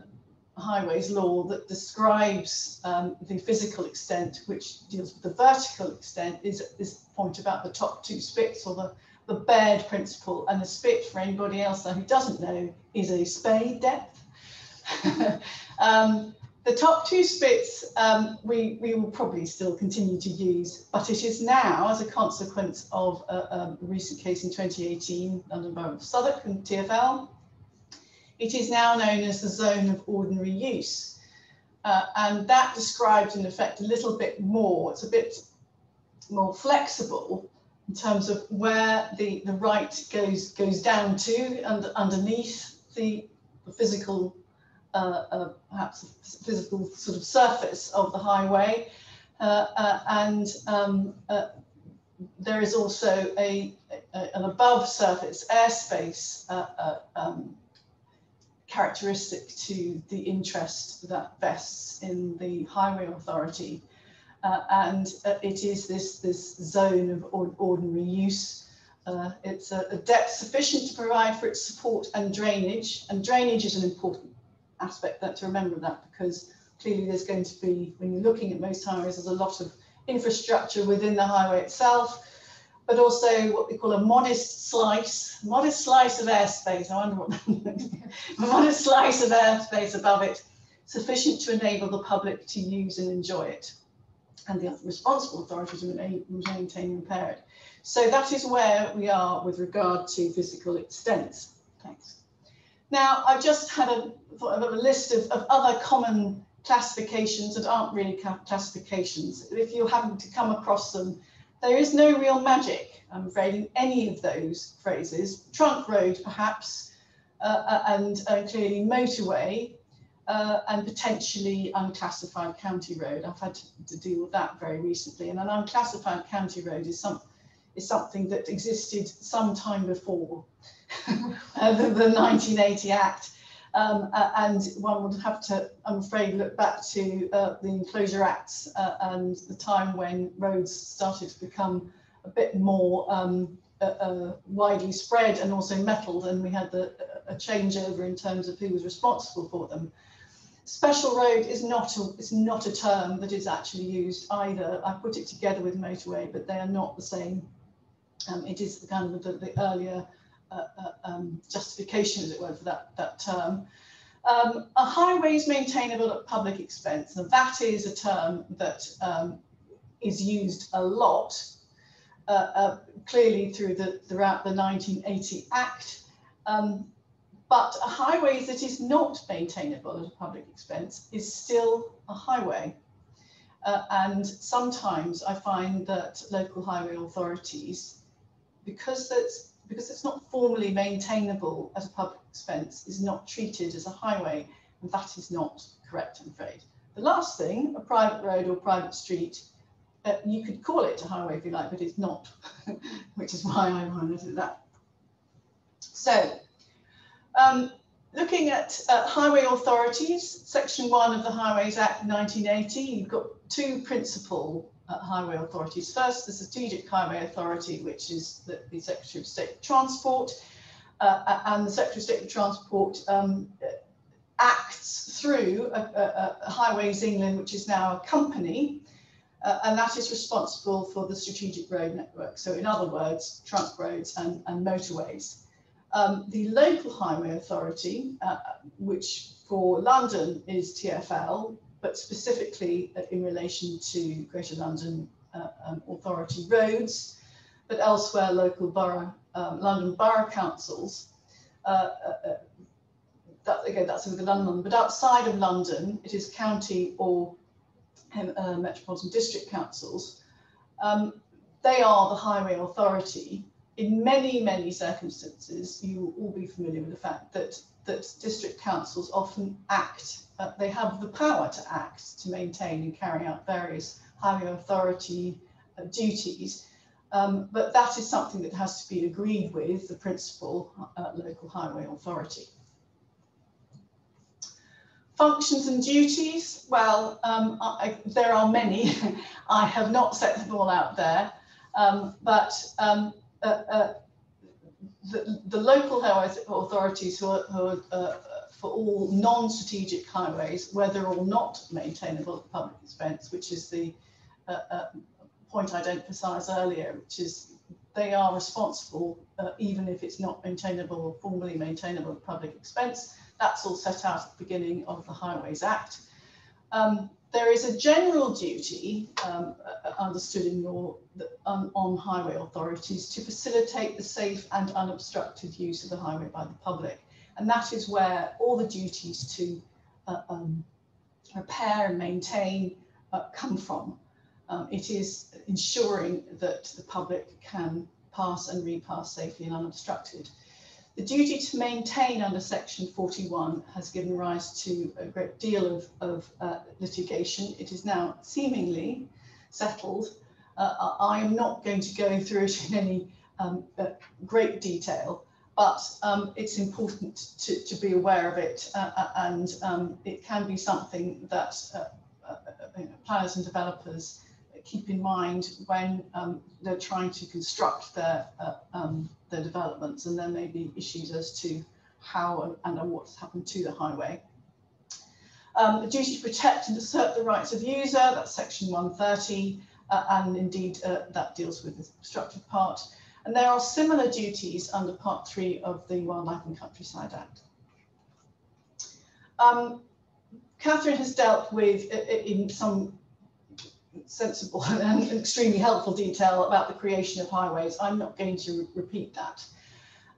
highways law that describes um, the physical extent, which deals with the vertical extent, is at this point about the top two spits or the, the Baird principle. And a spit, for anybody else who doesn't know, is a spade depth. *laughs* um, the top two spits um, we, we will probably still continue to use, but it is now, as a consequence of a, a recent case in 2018, London Borough of Southwark and TfL, it is now known as the zone of ordinary use. Uh, and that describes in effect a little bit more, it's a bit more flexible in terms of where the, the right goes goes down to and underneath the, physical, uh, uh, perhaps physical sort of surface of the highway. Uh, uh, and um, uh, there is also a, a, an above surface airspace um, characteristic to the interest that vests in the highway authority. Uh, and uh, it is this, this zone of or ordinary use. Uh, it's a, a, depth sufficient to provide for its support and drainage. And drainage is an important aspect that to remember that because clearly there's going to be, when you're looking at most highways, there's a lot of infrastructure within the highway itself but also what we call a modest slice, modest slice of airspace. I wonder what *laughs* a modest slice of airspace above it, sufficient to enable the public to use and enjoy it, and the responsible authorities to maintain and repair it. So that is where we are with regard to physical extents. Thanks. Now, I've just had a, a list of, of other common classifications that aren't really classifications. If you happen to come across them, there is no real magic, I'm afraid, in any of those phrases. Trunk road, perhaps, uh, uh, and uh, clearly motorway, uh, and potentially unclassified county road. I've had to, to, deal with that very recently. And an unclassified county road is, some, is something that existed some time before *laughs* uh, the, the 1980 Act. Um, uh, and one would have to, I'm afraid, look back to uh, the Enclosure Acts uh, and the time when roads started to become a bit more um, uh, uh, widely spread and also metalled, and we had the, a changeover in terms of who was responsible for them. Special road is not a, it's not a term that is actually used either. I put it together with motorway, but they are not the same. Um, it is the kind of the, the earlier um, justification, as it were, for that, that term. Um, a highway is maintainable at public expense, and that is a term that um, is used a lot, uh, uh, clearly through the, throughout the 1980 Act. Um, but a highway that is not maintainable at a public expense is still a highway. Uh, and sometimes I find that local highway authorities, because that's because it's not formally maintainable as a public expense, is not treated as a highway, and that is not correct, I'm afraid. The last thing, a private road or private street, uh, you could call it a highway if you like, but it's not, *laughs* which is why I highlighted that. So, um, looking at uh, highway authorities, Section 1 of the Highways Act 1980, you've got two principal highway authorities. First, the Strategic Highway Authority, which is the, the Secretary of State for Transport, uh, and the Secretary of State for Transport um, acts through a, a, a Highways England, which is now a company, uh, and that is responsible for the strategic road network. So in other words, trunk roads and, and motorways. Um, the local highway authority, uh, which for London is TfL, but specifically uh, in relation to Greater London uh, um, Authority roads, but elsewhere local borough, um, London borough councils. Uh, uh, uh, that, again, that's with the London, but outside of London, it is county or um, metropolitan district councils. Um, they are the highway authority. In many, many circumstances, you will all be familiar with the fact that that district councils often act uh, they have the power to act to maintain and carry out various highway authority uh, duties. Um, but that is something that has to be agreed with the principal uh, local highway authority. Functions and duties, well, um, I, there are many. *laughs* I have not set them all out there, um, but um, uh, uh, the, the, local highway authorities who are, who are uh, for all non-strategic highways, whether or not maintainable at public expense, which is the point I'd emphasise earlier, which is they are responsible uh, even if it's not maintainable or formally maintainable at public expense. That's all set out at the beginning of the Highways Act. Um, there is a general duty um, uh, understood in law that, um, on highway authorities to facilitate the safe and unobstructed use of the highway by the public. And that is where all the duties to uh, um, repair and maintain uh, come from. Um, it is ensuring that the public can pass and repass safely and unobstructed. The duty to maintain under section 41 has given rise to a great deal of, of uh, litigation. It is now seemingly settled. Uh, I am not going to go through it in any um, uh, great detail, but um, it's important to, to be aware of it uh, uh, and um, it can be something that uh, planners and developers keep in mind when um, they're trying to construct their, uh, their developments and there may be issues as to how and, and what's happened to the highway. Um, the duty to protect and assert the rights of user, that's section 130, and indeed that deals with the obstructive part. And there are similar duties under Part 3 of the Wildlife and Countryside Act. Um, Katherine has dealt with, in some sensible *laughs* and extremely helpful detail about the creation of highways. I'm not going to re repeat that.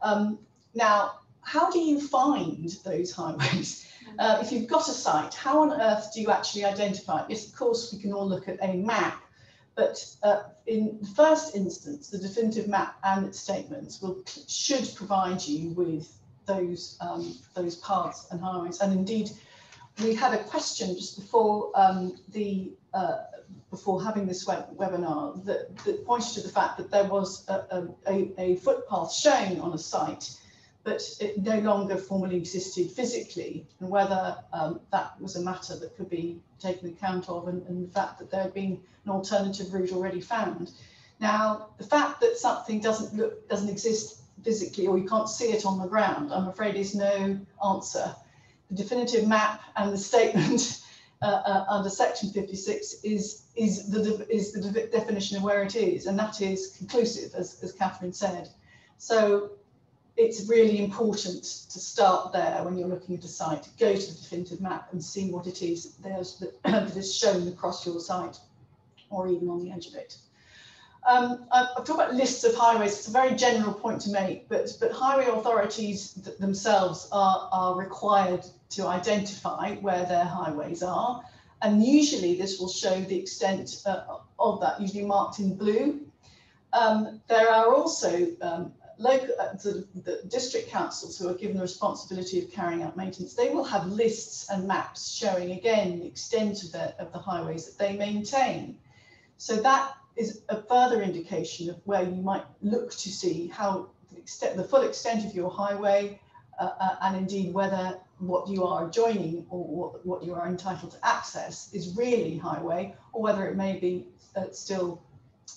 Um, now, how do you find those highways? *laughs* Uh, if you've got a site, how on earth do you actually identify it? Yes, of course, we can all look at a map but uh, in the first instance, the definitive map and its statements will should provide you with those um, those paths and highways. And indeed, we had a question just before um, the uh, before having this web webinar that, that, pointed to the fact that there was a, a, a footpath shown on a site but it no longer formally existed physically, and whether um, that was a matter that could be taken account of, and, and, the fact that there had been an alternative route already found. Now, the fact that something doesn't look doesn't exist physically, or you can't see it on the ground, I'm afraid is no answer. The definitive map and the statement *laughs* uh, uh, under Section 56 is is the is the de definition of where it is, and that is conclusive, as as Katherine said. So it's really important to start there when you're looking at a site, go to the definitive map and see what it is that, *clears throat* that is shown across your site or even on the edge of it. Um, I've, talked about lists of highways. It's a very general point to make, but, but highway authorities th themselves are, are required to identify where their highways are. And usually this will show the extent uh, of that, usually marked in blue. Um, there are also um, local, uh, the, the, district councils who are given the responsibility of carrying out maintenance, they will have lists and maps showing again the extent of the, of the highways that they maintain. So that is a further indication of where you might look to see how the, extent, the full extent of your highway uh, uh, and indeed whether what you are joining or what, what you are entitled to access is really highway or whether it may be uh, still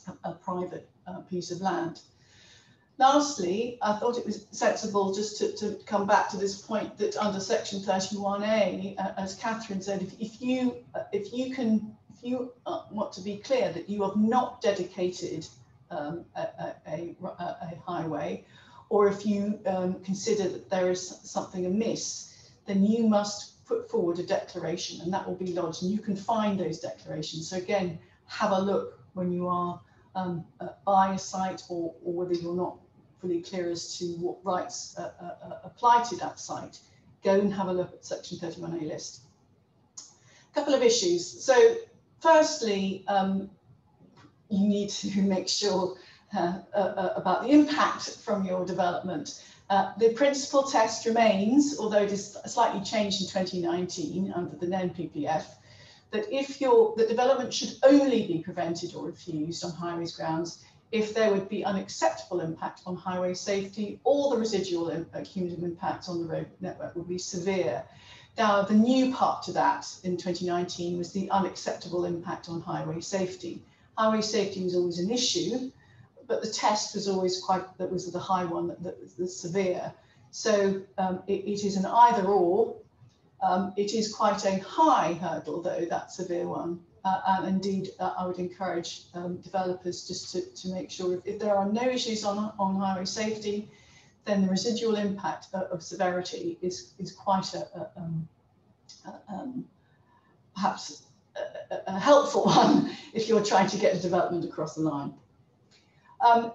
a, a private uh, piece of land. Lastly, I thought it was sensible just to, to come back to this point that under section 31A, uh, as Katherine said, if, if you uh, if you can you uh, want to be clear that you have not dedicated um, a, a, a, a, highway, or if you um, consider that there is something amiss, then you must put forward a declaration and that will be lodged and you can find those declarations. So again, have a look when you are um, uh, by a site or, or whether you're not fully clear as to what rights uh, uh, uh apply to that site, go and have a look at section 31A list. A couple of issues. So firstly, um, you need to *laughs* make sure uh, uh, uh, about the impact from your development. Uh, the principal test remains, although it is slightly changed in 2019 under the NPPF, that if your the development should only be prevented or refused on highways grounds if there would be unacceptable impact on highway safety or the residual cumulative impact on the road network would be severe. Now, the new part to that in 2019 was the unacceptable impact on highway safety. Highway safety was always an issue, but the test was always quite, that was the high one, that, was the severe. So um, it, it is an either or. Um, it is quite a high hurdle, though, that severe one. Uh, and indeed, uh, I would encourage um, developers just to, to make sure if, if, there are no issues on, on highway safety, then the residual impact of, of severity is, is quite a, a, um, a um, perhaps a, helpful *laughs* one if you're trying to get a development across the line. Um,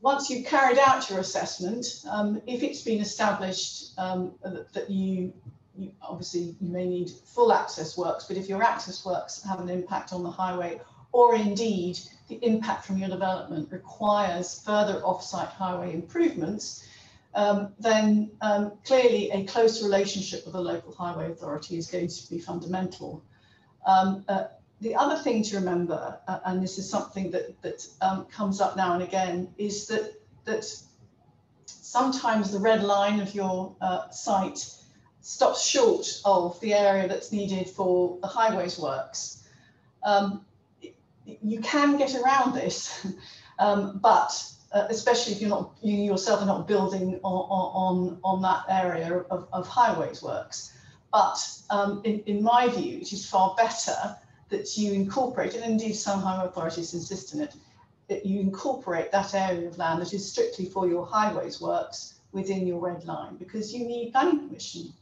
once you've carried out your assessment, um, if it's been established um, that, that you you, obviously you may need full access works, but if your access works have an impact on the highway, or indeed the impact from your development requires further off-site highway improvements, um, then um, clearly a close relationship with the local highway authority is going to be fundamental. Um, uh, the other thing to remember, uh, and this is something that, that um, comes up now and again, is that, that sometimes the red line of your uh, site stops short of the area that's needed for the highways works. Um, you can get around this, *laughs* um, but uh, especially if you're not you yourself are not building on on, on that area of, of highways works. But um, in, in my view, it is far better that you incorporate, and indeed some highway authorities insist on it, that you incorporate that area of land that is strictly for your highways works within your red line because you need planning permission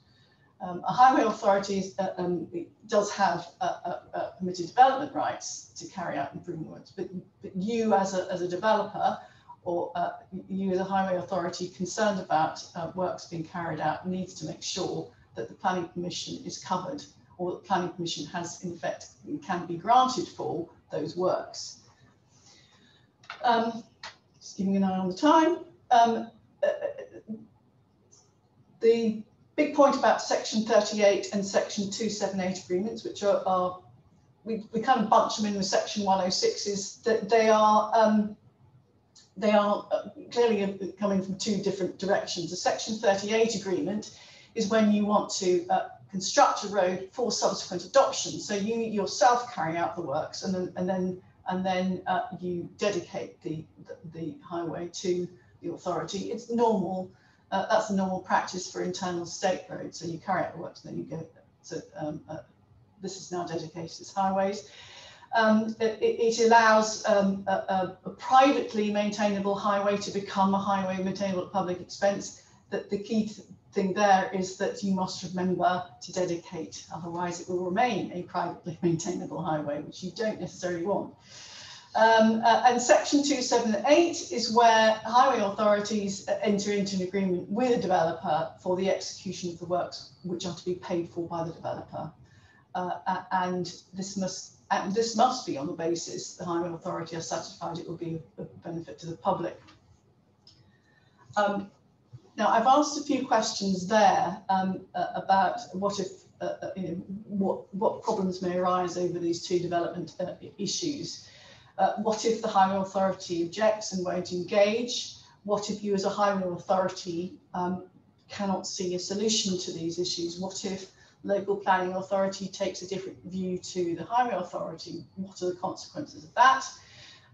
um, a highway authority uh, um, does have uh, uh, permitted development rights to carry out improvement works, but, but you as a, as a developer or uh, you as a highway authority concerned about uh, works being carried out needs to make sure that the planning permission is covered or the planning permission has in effect can be granted for those works. Um, just giving an eye on the time. Um, uh, the big point about section 38 and section 278 agreements, which are, are we, we kind of bunch them in with section 106, is that they are um, they are uh, clearly coming from two different directions. The section 38 agreement is when you want to uh, construct a road for subsequent adoption. So you yourself carry out the works and then and then and then uh, you dedicate the, the, the highway to the authority. It's normal uh, that's normal practice for internal state roads. So you carry out the works, and then you go. So um, uh, this is now dedicated as highways. Um, it, it, allows um, a, a, privately maintainable highway to become a highway maintainable at public expense. That the key th thing there is that you must remember to dedicate, otherwise it will remain a privately *laughs* maintainable highway, which you don't necessarily want. Um, uh, and section 278 is where highway authorities enter into an agreement with a developer for the execution of the works which are to be paid for by the developer. Uh, and this must and this must be on the basis the highway authority are satisfied it will be of benefit to the public. Um, now I've asked a few questions there um, uh, about what if uh, uh, you know what what problems may arise over these two development uh, issues. Uh, what if the highway authority objects and won't engage? What if you as a highway authority um, cannot see a solution to these issues? What if local planning authority takes a different view to the highway authority? What are the consequences of that?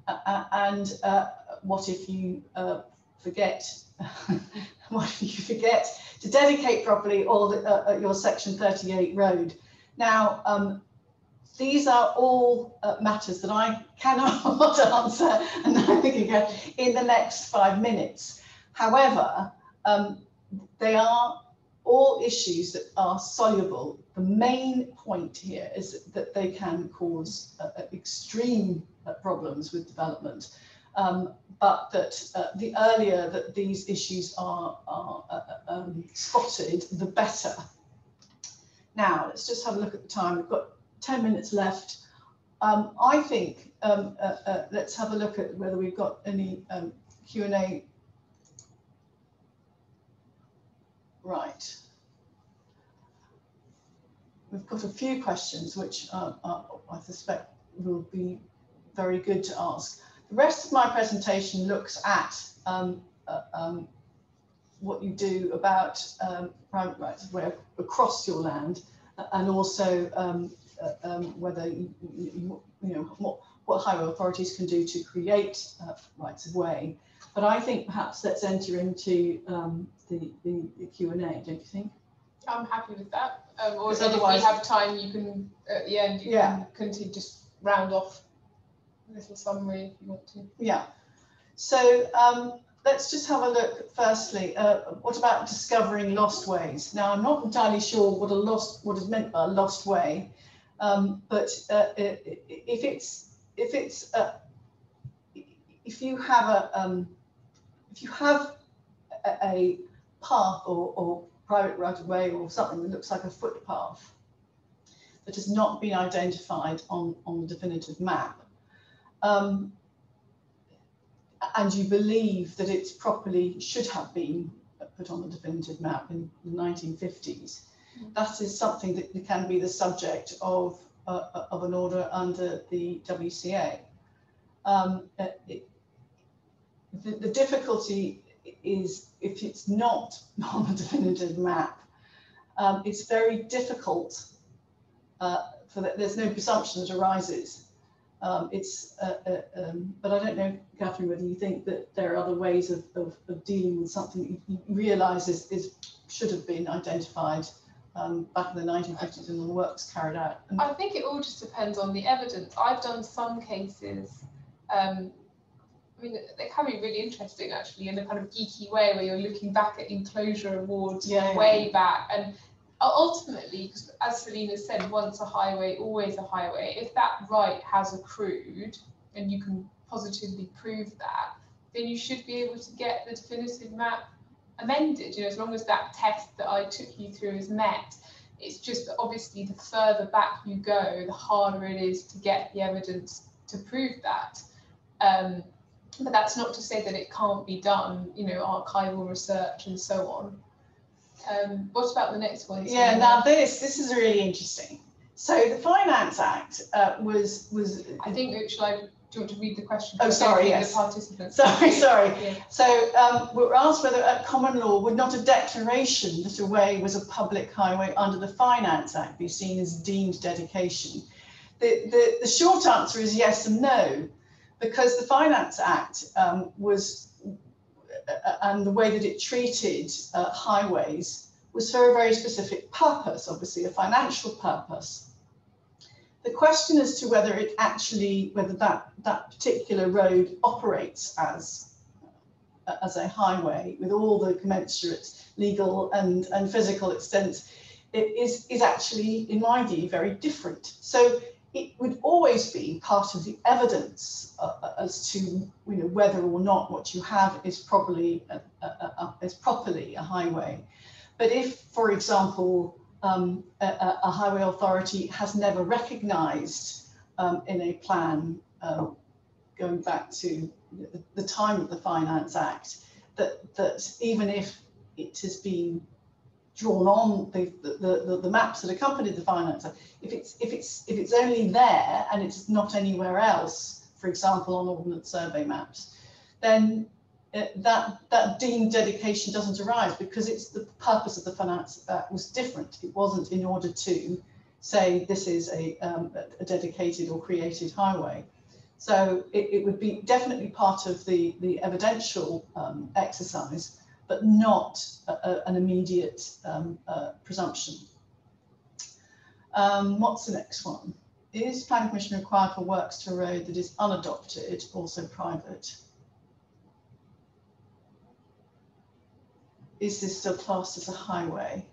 Uh, uh and uh, what if you uh, forget *laughs* what if you forget to dedicate properly all the, uh, your section 38 road? Now, um, these are all uh, matters that I cannot *laughs* answer and I think again in the next five minutes. However, um, they are all issues that are soluble. The main point here is that they can cause uh, uh extreme uh, problems with development, um, but that uh, the earlier that these issues are, are uh, um, spotted, the better. Now, let's just have a look at the time. We've got 10 minutes left. Um, I think um, uh, uh, let's have a look at whether we've got any um, Q&A. Right. We've got a few questions which uh, uh, I suspect will be very good to ask. The rest of my presentation looks at um, uh, um, what you do about um, private rights of way across your land and also um, uh, um, whether you, you, you, know what, what highway authorities can do to create uh, rights of way. But I think perhaps let's enter into um, the, the, the Q&A, don't you think? I'm happy with that. Um, or then if we have time, you can, at the end, you yeah. can continue, just round off a little summary if you want to. Yeah. So um, let's just have a look firstly. Uh, what about discovering lost ways? Now, I'm not entirely sure what a lost, what is meant by a lost way. Um, but uh, if it's if it's uh, if you have a um, if you have a, a path or, or private right of way or something that looks like a footpath that has not been identified on, on the definitive map, um, and you believe that it's properly should have been put on the definitive map in the 1950s, that is something that can be the subject of, uh, of an order under the WCA. Um, it, the, the difficulty is if it's not on the definitive map, um, it's very difficult uh, for that. There's no presumption that arises. Um, it's, uh, uh, um, but I don't know, Katherine, whether you think that there are other ways of, of, of dealing with something you, you realise is, is should have been identified um, back in the 1950s and the works carried out? I think it all just depends on the evidence. I've done some cases, um, I mean, they can be really interesting actually in a kind of geeky way where you're looking back at enclosure awards yeah, way yeah. back. And ultimately, as Celina said, once a highway, always a highway, if that right has accrued and you can positively prove that, then you should be able to get the definitive map amended, you know, as long as that test that I took you through is met. It's just that obviously the further back you go, the harder it is to get the evidence to prove that. Um, but that's not to say that it can't be done, you know, archival research and so on. Um, what about the next one? Yeah, now this this is really interesting. So the Finance Act uh, was was. I think shall I do you want to read the question? Oh, sorry, yes. The participants. Sorry, sorry. Yeah. So um, we were asked whether at common law would not a declaration that a way was a public highway under the Finance Act be seen as deemed dedication? The, the, the short answer is yes and no, because the Finance Act um, was, uh, and the way that it treated uh, highways was for a very specific purpose, obviously a financial purpose. The question as to whether it actually, whether that, that particular road operates as, uh, as a highway with all the commensurate legal and, and physical extent it is, is actually, in my view, very different. So it would always be part of the evidence uh, uh as to you know whether or not what you have is probably a, a, a, is properly a highway. But if, for example, um, a, highway authority has never recognised um, in a plan um, going back to the, the, time of the Finance Act that, that even if it has been drawn on the, the, the, the maps that accompanied the Finance Act, if it's, if, it's, if it's only there and it's not anywhere else for example, on ordnance survey maps, then uh, that that deemed dedication doesn't arise because it's the purpose of the finance that was different. It wasn't in order to say this is a, um, a dedicated or created highway. So it, it, would be definitely part of the, the evidential um, exercise, but not a, a, an immediate um, uh, presumption. Um, what's the next one? Is planning permission required for works to a road that is unadopted, also private? Is this still classed as a highway?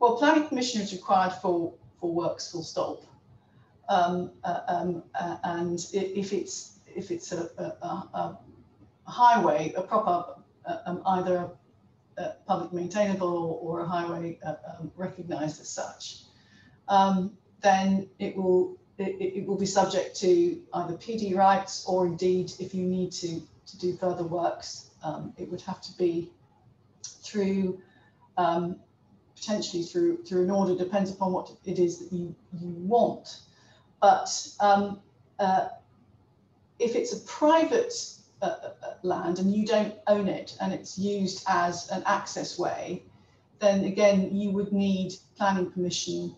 Well, planning permission is required for, for works full stop. Um, uh, um, uh, and if it's if it's a, a, a, a highway, a proper uh, um, either a, public maintainable or, a highway uh, um, recognised as such, um, then it will it, it, will be subject to either PD rights or indeed if you need to to do further works, um, it would have to be through um, potentially through through an order depends upon what it is that you you want. But um, uh, if it's a private uh, land and you don't own it and it's used as an access way then again you would need planning permission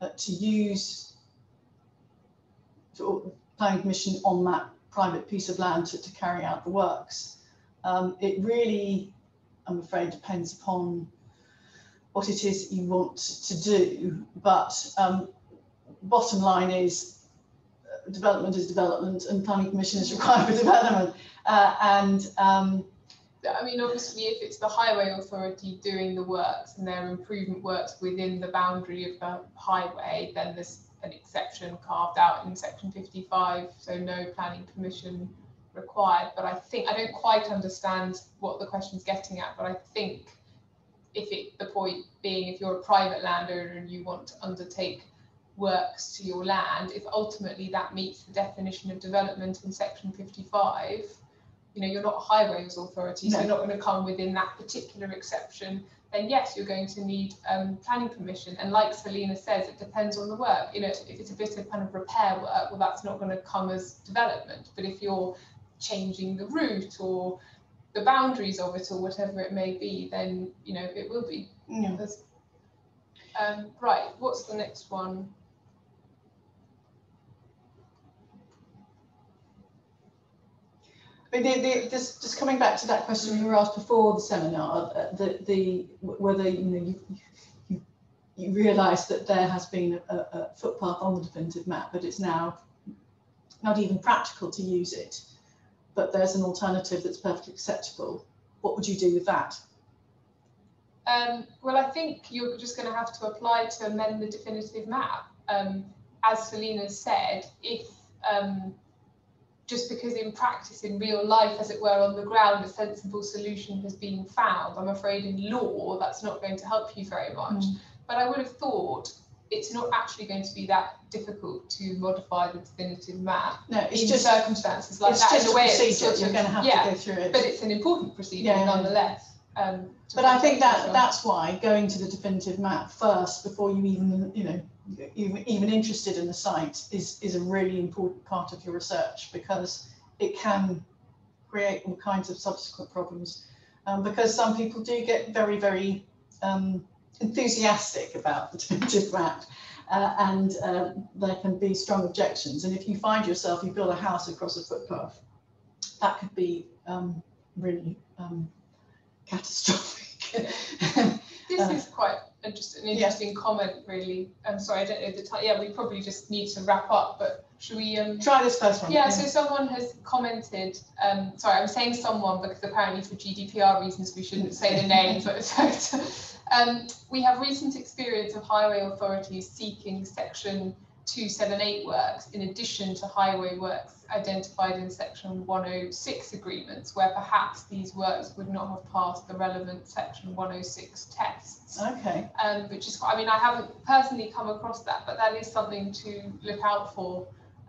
uh, to use to, planning permission on that private piece of land to, to carry out the works um, it really I'm afraid depends upon what it is you want to do. But um, bottom line is development is development and planning permission is required for *laughs* development. Uh, and um, I mean, obviously, if it's the highway authority doing the works and their improvement works within the boundary of the highway, then there's an exception carved out in section 55, so no planning permission required. But I think I don't quite understand what the question's getting at, but I think if it the point being if you're a private landowner and you want to undertake works to your land, if ultimately that meets the definition of development in section 55, you know, you're not a highways authority, no. so you're not going to come within that particular exception, then yes, you're going to need um, planning permission. And like Celina says, it depends on the work. You know, if it's a bit of kind of repair work, well, that's not going to come as development. But if you're changing the route or the boundaries of it or whatever it may be, then you know it will be. Yeah. Um, right, what's the next one? The, the, this, just coming back to that question you were asked before the seminar, uh, the, the whether you know you, you, you realise that there has been a, a, footpath on the definitive map, but it's now not even practical to use it but there's an alternative that's perfectly acceptable. What would you do with that? Um, well, I think you're just going to have to apply to amend the definitive map. Um, as Celina said, if um, just because in practice, in real life, as it were, on the ground, a sensible solution has been found, I'm afraid in law that's not going to help you very much. Mm. But I would have thought it's not actually going to be that difficult to modify the definitive map no, it's in just, circumstances like it's that. Just in a way, procedure. Sort of, You're going to have yeah, to go through it. But it's an important procedure yeah, nonetheless. Um, but I think that that's why going to the definitive map first before you even you know even, even interested in the site is is a really important part of your research because it can create all kinds of subsequent problems um, because some people do get very very um, enthusiastic about the definitive map uh, and uh, there can be strong objections. And if you find yourself, you build a house across a footpath, that could be um, really um, catastrophic. *laughs* this uh, is quite just an interesting yeah. comment, really. I'm sorry, I don't know the time. Yeah, we probably just need to wrap up, but should we um, try this first one? Yeah, yeah. so someone has commented. Um, sorry, I'm saying someone because apparently for GDPR reasons we shouldn't say the name, *laughs* but um, we have recent experience of highway authorities seeking section 278 works in addition to highway works identified in section 106 agreements where perhaps these works would not have passed the relevant section 106 tests. Okay. Um, which is, I mean, I haven't personally come across that, but that is something to look out for,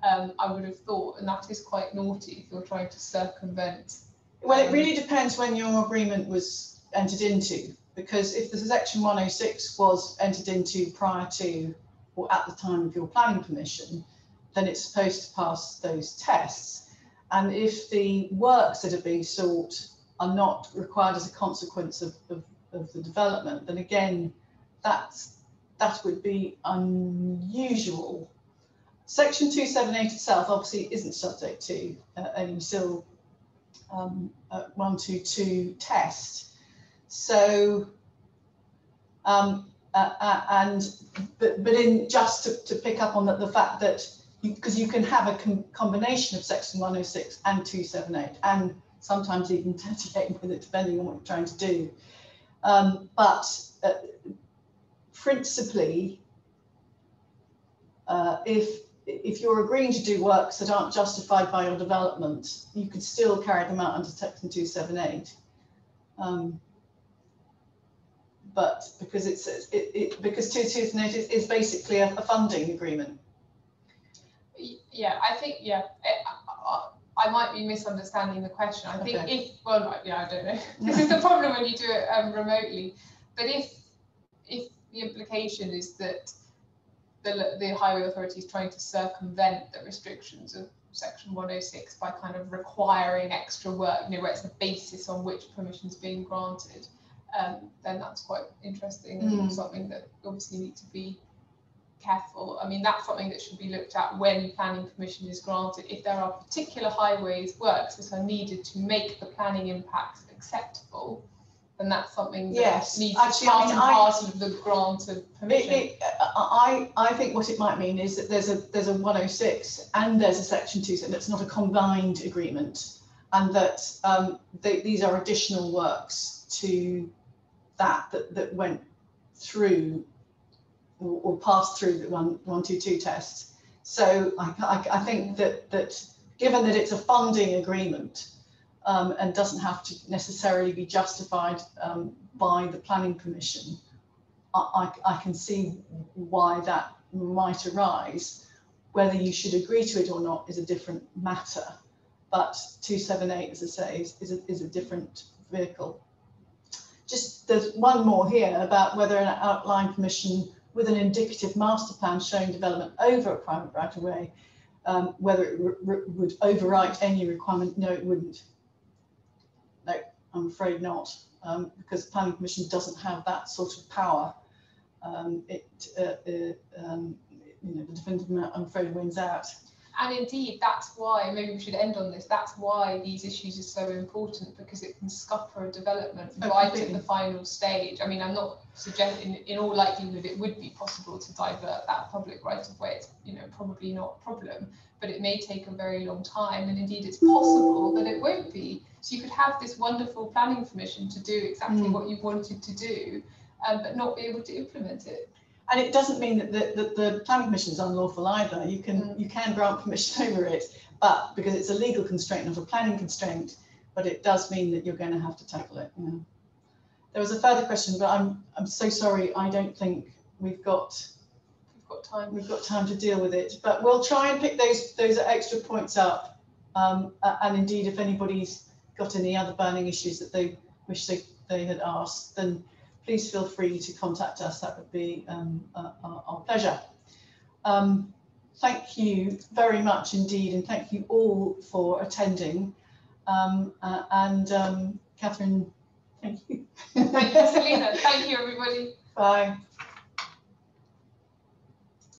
um, I would have thought, and that is quite naughty if you're trying to circumvent. Well, it really depends when your agreement was entered into because if the section 106 was entered into prior to or at the time of your planning permission, then it's supposed to pass those tests. And if the works that are being sought are not required as a consequence of, of, of the development, then again, that's, that would be unusual. Section 278 itself obviously isn't subject to uh, any CIL um, uh, 122 test. So, um, uh, uh, and but, but in just to, to pick up on the, the fact that because you, you, can have a com combination of section 106 and 278 and sometimes even *laughs* 38 with it depending on what you're trying to do. Um, but uh, principally uh, if if you're agreeing to do works that aren't justified by your development you could still carry them out under section 278 um, but because it's it, it because 228 is, is basically a, a funding agreement yeah, I think yeah. It, I, I might be misunderstanding the question. I think okay. if well, yeah, I don't know. *laughs* this is the problem when you do it um, remotely. But if if the implication is that the the highway authority is trying to circumvent the restrictions of section 106 by kind of requiring extra work, you know, where it's the basis on which permission is being granted, um, then that's quite interesting mm. and something that obviously need to be careful. I mean, that's something that should be looked at when planning permission is granted. If there are particular highways works that are needed to make the planning impacts acceptable, then that's something that yes, needs actually, part I mean, and parcel of the grant of permission. It, it, I, I think what it might mean is that there's a there's a 106 and there's a section 2, so it's not a combined agreement, and that um, they, these are additional works to that that, that went through or, or pass through the one, one, two, two test. So I, I, I think that, that given that it's a funding agreement um, and doesn't have to necessarily be justified um, by the planning permission, I, I, I can see why that might arise. Whether you should agree to it or not is a different matter. But 278, as I say, is, is, a, is a different vehicle. Just there's one more here about whether an outline permission with an indicative master plan showing development over a private right of way, um, whether it would overwrite any requirement. No, it wouldn't. No, I'm afraid not, um, because the planning commission doesn't have that sort of power. Um, it, uh, uh, um, you know, the definitive, I'm afraid, wins out. And indeed, that's why, maybe we should end on this, that's why these issues are so important because it can scupper a development oh, right completely. at the final stage. I mean, I'm not suggesting, in all likelihood, it would be possible to divert that public right of way. It's, you know, probably not a problem, but it may take a very long time. And indeed, it's possible that it won't be. So you could have this wonderful planning permission to do exactly mm. what you wanted to do, um, but not be able to implement it and it doesn't mean that the, that the planning permission is unlawful either. You can mm. you can grant permission *laughs* over it, but because it's a legal constraint, not a planning constraint, but it does mean that you're going to have to tackle it. Know. There was a further question, but I'm I'm so sorry. I don't think we've got we've got time. We've got time to deal with it, but we'll try and pick those those extra points up. Um, and indeed, if anybody's got any other burning issues that they wish they, they had asked, then please feel free to contact us. That would be um, uh, our pleasure. Um, thank you very much indeed, and thank you all for attending. Um, uh, and um, Katherine, thank you. thank you, Celina. Thank you, everybody. Bye.